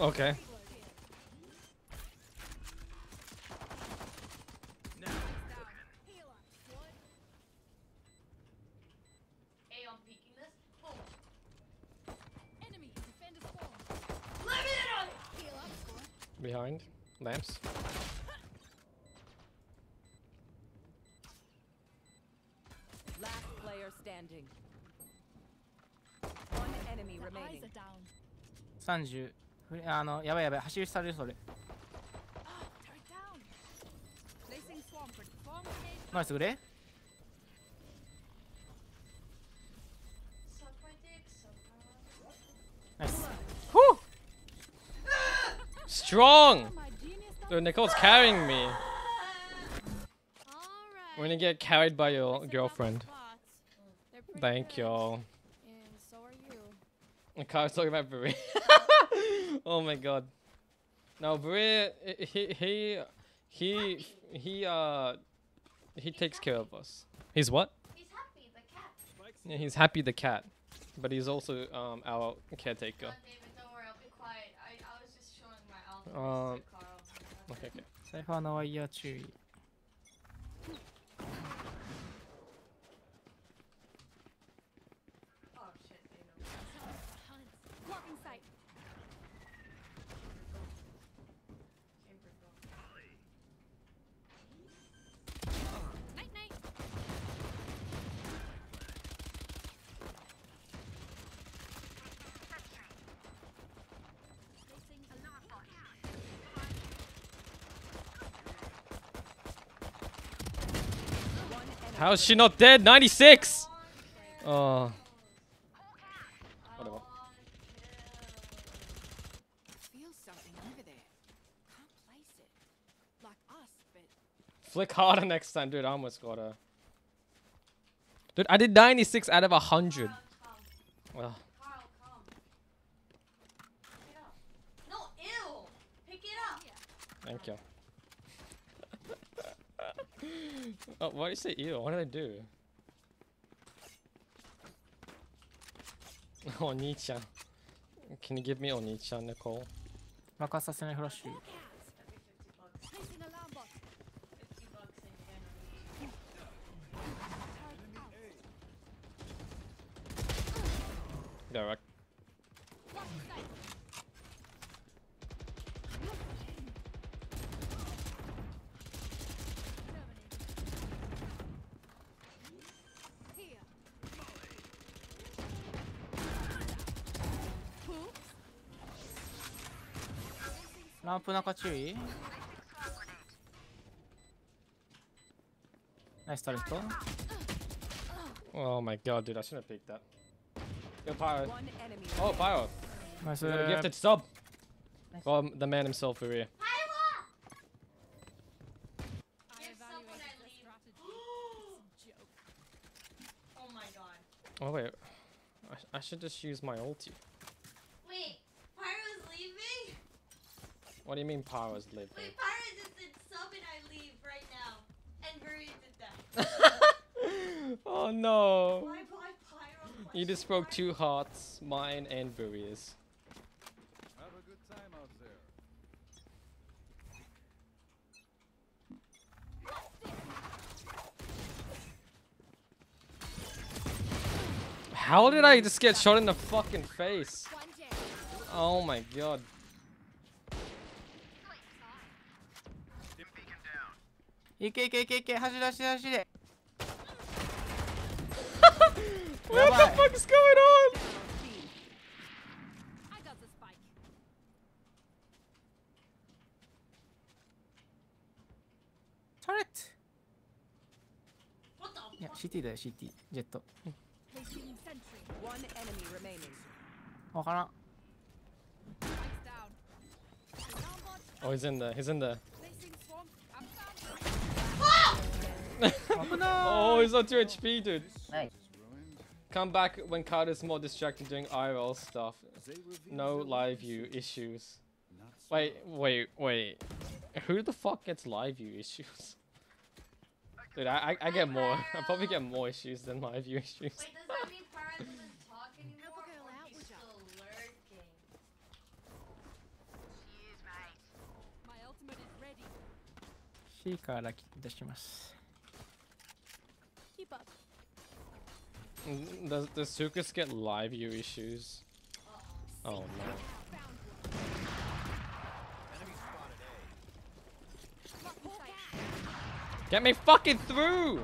Okay. A, I'm peeking this. Boom. Enemy defender spawn. Let me in on it! Heal up score. Behind. Lamps. Last player standing. One enemy The remaining. are down. 30ふれあのやばいやばい走り去れるそれ Ah, turret down. Placing swarm for swarm grenade. ナイスグレー Suck my dick, suck my ナイス Strong! My genius does Dude, Nicole's carrying me. Alright. We're gonna get carried by your Listen, girlfriend. bots. They're pretty Thank good. y'all. And so are you. The car's talking about Bri. oh my god. Now Brea, he he he he uh he takes care of us. He's what? He's happy the cat. Yeah, he's happy the cat, but he's also um our caretaker. No, David, don't worry, I'll be quiet. I, I was just showing my outfit um, to Carl. Okay, okay. Say hi, how are you? How is she not dead? 96! Oh. Whatever. Feel something over there. Can't place it. Like us, but Flick harder next time, dude. I almost got her. Dude, I did 96 out of 100. Well, Carl, come. Oh, why do you say ew? What did I do? Oni-chan. Can you give me Oni-chan, Nicole? 爆発させないフラッシュ 람프 나카치위 나이스 다리스토 Oh my god, dude, I shouldn't have picked that. Yo, Pyro. Oh, Pyro. Nice. Uh, to stop. Nice. Well, the man himself over here. Oh my god. Oh wait, I, I should just use my ulti. What do you mean Pyro's living? Wait, Pyro just did sub and I leave right now. And Murray did that. oh no. Why, why Pyro? You just broke two hearts, mine and Buri's. Have a good time out there. How did I just get shot in the fucking face? Oh my god. いけいけいけいけ走れ走れ走れ What the fuck is going on? や fuck? CT だよ CT ジェット.わからん. Oh, he's in there. He's in there. Oh, no! Oh, he's on 2 HP, dude. Nice. Come back when Card is more distracted doing IRL stuff. No live view issues. Wait, wait, wait. Who the fuck gets live view issues? Dude, I, I, I get more. I probably get more issues than live view issues. Wait, から切って出します。Does does Sukas get live view issues? Oh no. Get me fucking through!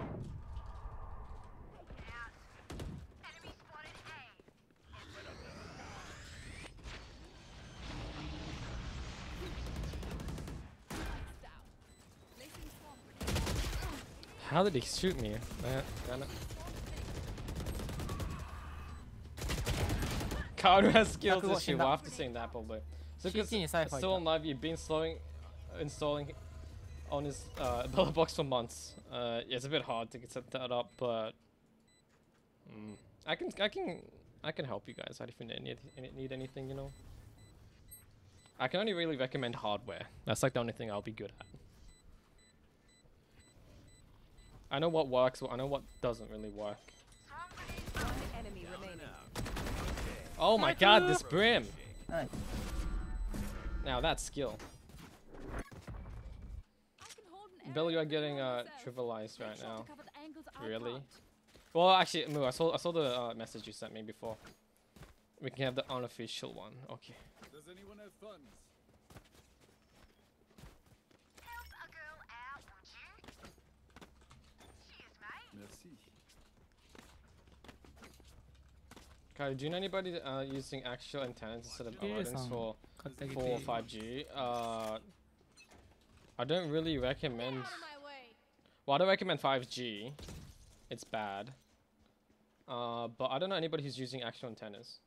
Placing swarm grenade. How did he shoot me? Uh, Man, Kaoru has skills and she will have to sing that probably. So still alive, you've been slowing installing on his uh, box for months. Uh, yeah, it's a bit hard to set that up, but mm, I can I can I can help you guys out if you need, need anything, you know. I can only really recommend hardware. That's like the only thing I'll be good at. I know what works, I know what doesn't really work. Oh my god, this brim! Nice. Now that's skill. I can hold an Bill, area you are getting uh, myself. trivialized right now. to cover the angles I Really? Well, actually, Moo, I saw I saw the uh, message you sent me before. We can have the unofficial one. Okay. Does anyone have funds? Kai, do you know anybody uh, using actual antennas instead of avoidance for, for 5G? Uh, I don't really recommend... Well, I don't recommend 5G. It's bad. Uh, but I don't know anybody who's using actual antennas.